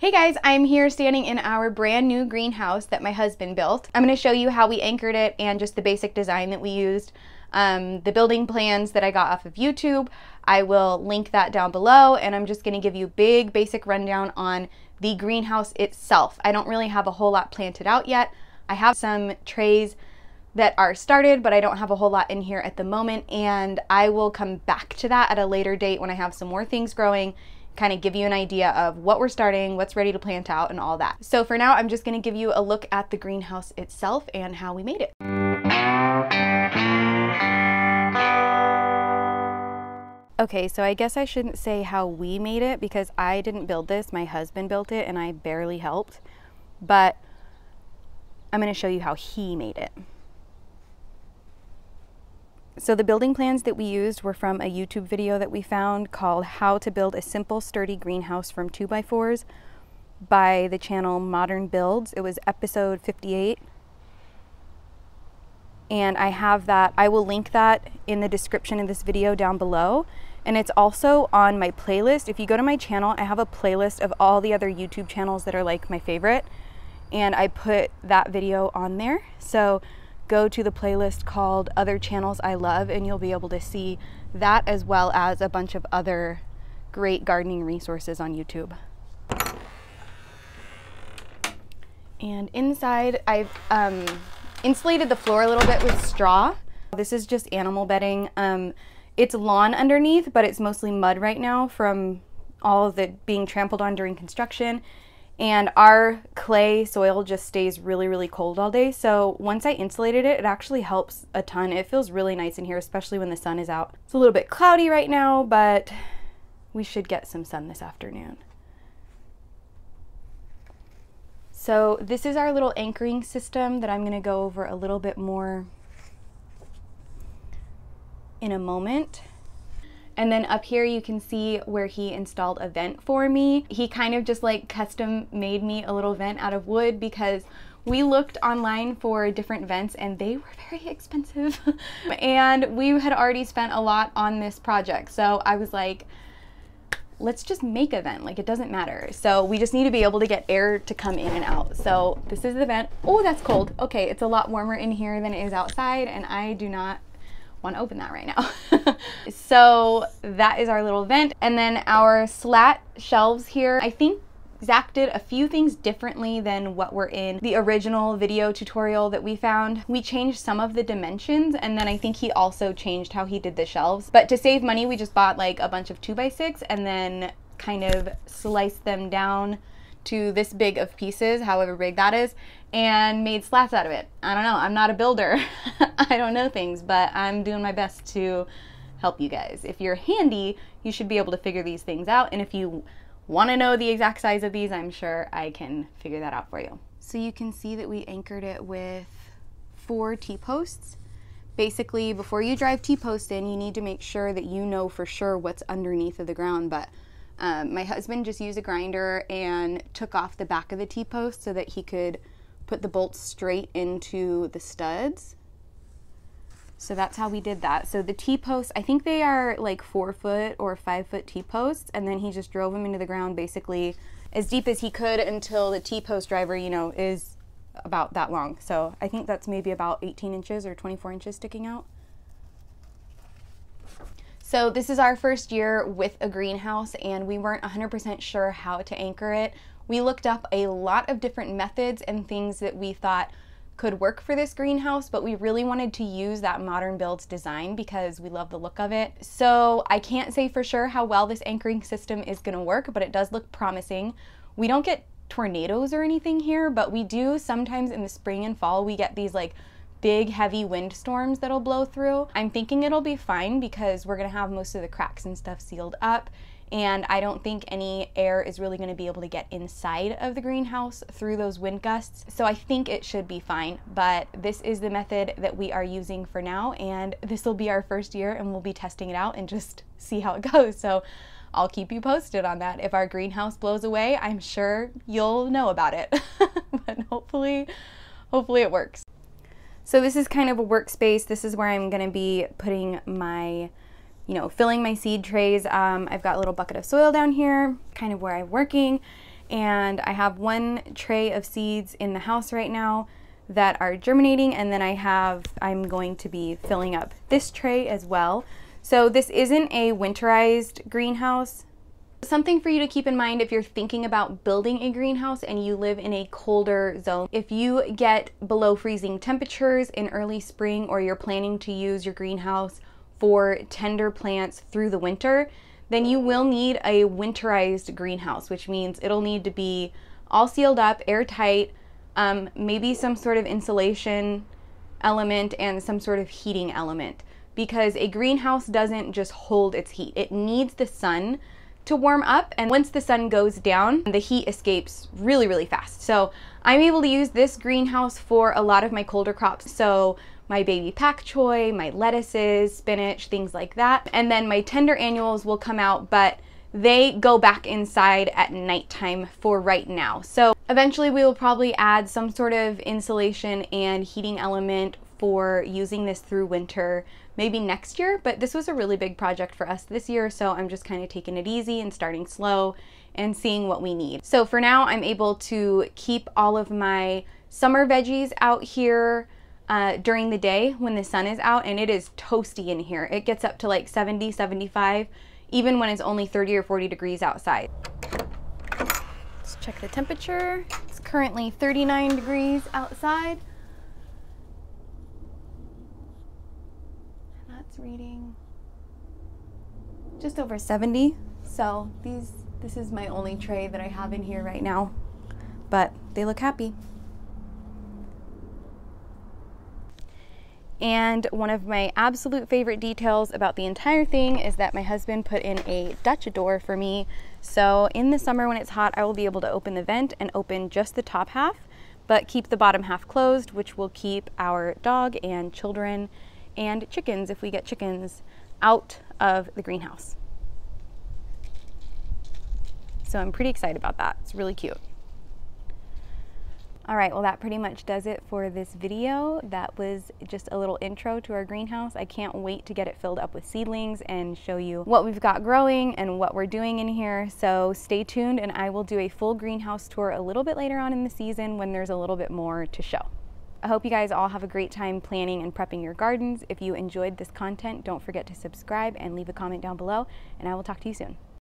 Hey guys, I'm here standing in our brand new greenhouse that my husband built. I'm going to show you how we anchored it and just the basic design that we used. Um, the building plans that I got off of YouTube, I will link that down below and I'm just going to give you big basic rundown on the greenhouse itself. I don't really have a whole lot planted out yet. I have some trays that are started, but I don't have a whole lot in here at the moment and I will come back to that at a later date when I have some more things growing kind of give you an idea of what we're starting, what's ready to plant out, and all that. So for now, I'm just gonna give you a look at the greenhouse itself and how we made it. Okay, so I guess I shouldn't say how we made it because I didn't build this. My husband built it and I barely helped. But I'm going to show you how he made it. So the building plans that we used were from a YouTube video that we found called How to Build a Simple Sturdy Greenhouse from 2x4s by the channel Modern Builds. It was episode 58. And I have that, I will link that in the description of this video down below. And it's also on my playlist. If you go to my channel, I have a playlist of all the other YouTube channels that are like my favorite. And I put that video on there. So go to the playlist called Other Channels I Love, and you'll be able to see that as well as a bunch of other great gardening resources on YouTube. And inside, I've um, insulated the floor a little bit with straw. This is just animal bedding. Um, it's lawn underneath, but it's mostly mud right now from all of it being trampled on during construction and our clay soil just stays really really cold all day. So once I insulated it it actually helps a ton. It feels really nice in here especially when the sun is out. It's a little bit cloudy right now but we should get some sun this afternoon. So this is our little anchoring system that I'm going to go over a little bit more in a moment and then up here you can see where he installed a vent for me. He kind of just like custom made me a little vent out of wood because we looked online for different vents and they were very expensive. and we had already spent a lot on this project. So I was like, let's just make a vent. Like it doesn't matter. So we just need to be able to get air to come in and out. So this is the vent. Oh, that's cold. Okay, it's a lot warmer in here than it is outside and I do not want to open that right now. so that is our little vent. And then our slat shelves here, I think Zach did a few things differently than what were in the original video tutorial that we found. We changed some of the dimensions and then I think he also changed how he did the shelves. But to save money, we just bought like a bunch of two by six and then kind of sliced them down to this big of pieces, however big that is, and made slats out of it. I don't know, I'm not a builder. I don't know things, but I'm doing my best to help you guys. If you're handy, you should be able to figure these things out. And if you want to know the exact size of these, I'm sure I can figure that out for you. So you can see that we anchored it with four T-posts. Basically, before you drive T-posts in, you need to make sure that you know for sure what's underneath of the ground, but um, my husband just used a grinder and took off the back of the T-post so that he could put the bolts straight into the studs. So that's how we did that. So the T-posts, I think they are like four foot or five foot T-posts, and then he just drove them into the ground basically as deep as he could until the T-post driver, you know, is about that long. So I think that's maybe about 18 inches or 24 inches sticking out. So this is our first year with a greenhouse and we weren't 100% sure how to anchor it. We looked up a lot of different methods and things that we thought could work for this greenhouse, but we really wanted to use that modern builds design because we love the look of it. So I can't say for sure how well this anchoring system is gonna work, but it does look promising. We don't get tornadoes or anything here, but we do sometimes in the spring and fall, we get these like big heavy windstorms that'll blow through. I'm thinking it'll be fine because we're gonna have most of the cracks and stuff sealed up and I don't think any air is really going to be able to get inside of the greenhouse through those wind gusts. So I think it should be fine, but this is the method that we are using for now and this will be our first year and we'll be testing it out and just see how it goes. So I'll keep you posted on that. If our greenhouse blows away, I'm sure you'll know about it. but hopefully, hopefully it works. So this is kind of a workspace. This is where I'm going to be putting my, you know, filling my seed trays. Um, I've got a little bucket of soil down here, kind of where I'm working. And I have one tray of seeds in the house right now that are germinating and then I have, I'm going to be filling up this tray as well. So this isn't a winterized greenhouse. Something for you to keep in mind if you're thinking about building a greenhouse and you live in a colder zone. If you get below freezing temperatures in early spring or you're planning to use your greenhouse for tender plants through the winter, then you will need a winterized greenhouse, which means it'll need to be all sealed up, airtight, um, maybe some sort of insulation element and some sort of heating element because a greenhouse doesn't just hold its heat. It needs the sun to warm up and once the sun goes down, the heat escapes really, really fast. So I'm able to use this greenhouse for a lot of my colder crops. So my baby pak choi, my lettuces, spinach, things like that. And then my tender annuals will come out, but they go back inside at nighttime for right now. So eventually we will probably add some sort of insulation and heating element for using this through winter maybe next year, but this was a really big project for us this year, so I'm just kind of taking it easy and starting slow and seeing what we need. So for now, I'm able to keep all of my summer veggies out here uh, during the day when the sun is out, and it is toasty in here. It gets up to like 70, 75 even when it's only 30 or 40 degrees outside. Let's check the temperature. It's currently 39 degrees outside. And that's reading just over 70. So these, this is my only tray that I have in here right now, but they look happy. And one of my absolute favorite details about the entire thing is that my husband put in a Dutch door for me. So in the summer when it's hot, I will be able to open the vent and open just the top half, but keep the bottom half closed, which will keep our dog and children and chickens, if we get chickens, out of the greenhouse. So I'm pretty excited about that. It's really cute. All right, well that pretty much does it for this video. That was just a little intro to our greenhouse. I can't wait to get it filled up with seedlings and show you what we've got growing and what we're doing in here. So stay tuned and I will do a full greenhouse tour a little bit later on in the season when there's a little bit more to show. I hope you guys all have a great time planning and prepping your gardens. If you enjoyed this content, don't forget to subscribe and leave a comment down below, and I will talk to you soon.